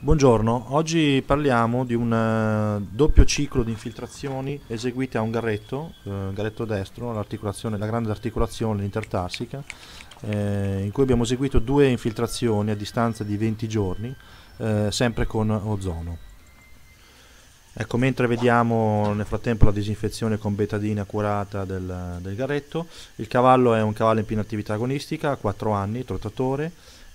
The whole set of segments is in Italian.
Buongiorno, oggi parliamo di un uh, doppio ciclo di infiltrazioni eseguite a un garretto, uh, garretto destro, la grande articolazione intertarsica, eh, in cui abbiamo eseguito due infiltrazioni a distanza di 20 giorni, eh, sempre con ozono. Ecco, mentre vediamo nel frattempo la disinfezione con betadina curata del, del garretto, il cavallo è un cavallo in piena attività agonistica, 4 anni, trottatore,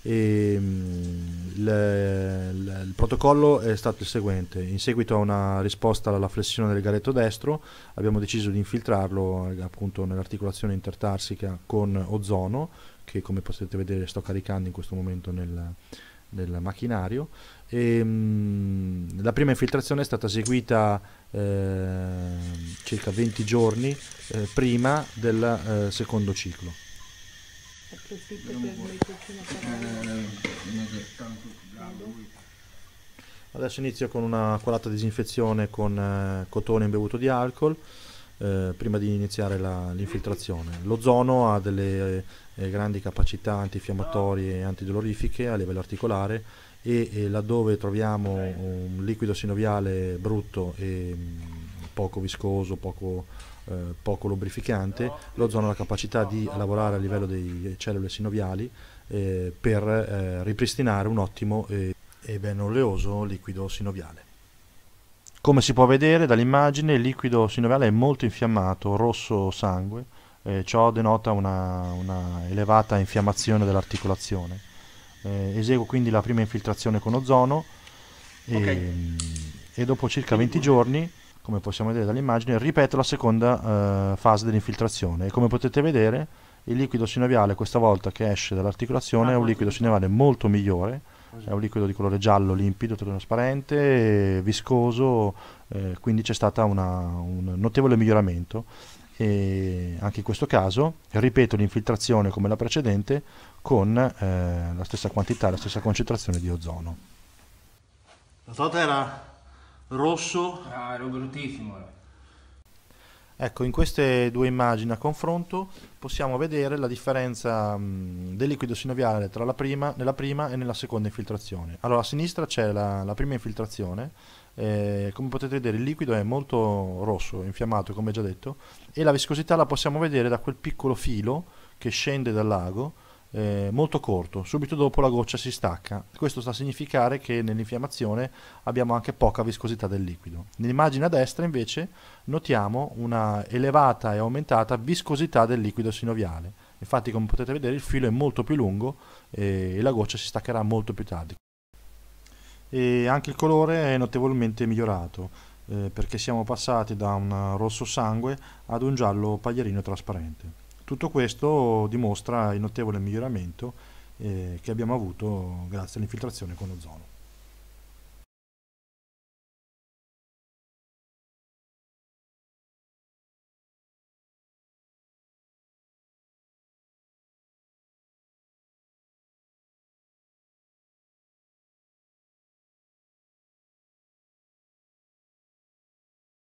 e, mm, il, il, il, protocollo è stato il seguente: in seguito a una risposta alla flessione del garetto destro, abbiamo deciso di infiltrarlo appunto nell'articolazione intertarsica con ozono, che come potete vedere sto caricando in questo momento nel, nel macchinario. E, mh, mm, la prima infiltrazione è stata eseguita eh, circa 20 giorni eh, prima del eh, secondo ciclo. Approfitto per Adesso inizio con una colata disinfezione con eh, cotone imbevuto di alcol eh, prima di iniziare l'infiltrazione. L'ozono ha delle eh, grandi capacità antinfiammatorie e antidolorifiche a livello articolare e, e laddove troviamo un liquido sinoviale brutto e mh, mm, poco viscoso, poco eh, poco lubrificante, l'ozono ha la capacità di lavorare a livello delle cellule sinoviali eh, per eh, ripristinare un ottimo e ben oleoso liquido sinoviale. Come si può vedere dall'immagine il liquido sinoviale è molto infiammato, rosso sangue, eh, ciò denota una, una, elevata infiammazione dell'articolazione. Eh, eseguo quindi la prima infiltrazione con ozono e, okay. e dopo circa 20 giorni come possiamo vedere dall'immagine, ripeto la seconda eh, fase dell'infiltrazione. E come potete vedere il liquido sinoviale questa volta che esce dall'articolazione è un liquido sinoviale molto migliore, è un liquido di colore giallo, limpido, trasparente, viscoso, eh, quindi c'è stato un notevole miglioramento. E anche in questo caso ripeto l'infiltrazione come la precedente con eh, la stessa quantità, la stessa concentrazione di ozono. Rosso. Ah, ero bruttissimo. Ecco, in queste due immagini a confronto possiamo vedere la differenza mh, del liquido sinoviale tra la prima, nella prima e nella seconda infiltrazione. Allora, a sinistra c'è la, la, prima infiltrazione, eh, come potete vedere il liquido è molto rosso, infiammato come già detto, e la viscosità la possiamo vedere da quel piccolo filo che scende dal lago eh, molto corto, subito dopo la goccia si stacca. Questo sta a significare che nell'infiammazione abbiamo anche poca viscosità del liquido. Nell'immagine a destra invece notiamo una elevata e aumentata viscosità del liquido sinoviale. Infatti come potete vedere il filo è molto più lungo e la goccia si staccherà molto più tardi. E anche il colore è notevolmente migliorato eh, perché siamo passati da un rosso sangue ad un giallo paglierino trasparente. Tutto questo dimostra il notevole miglioramento eh, che abbiamo avuto grazie all'infiltrazione con ozono.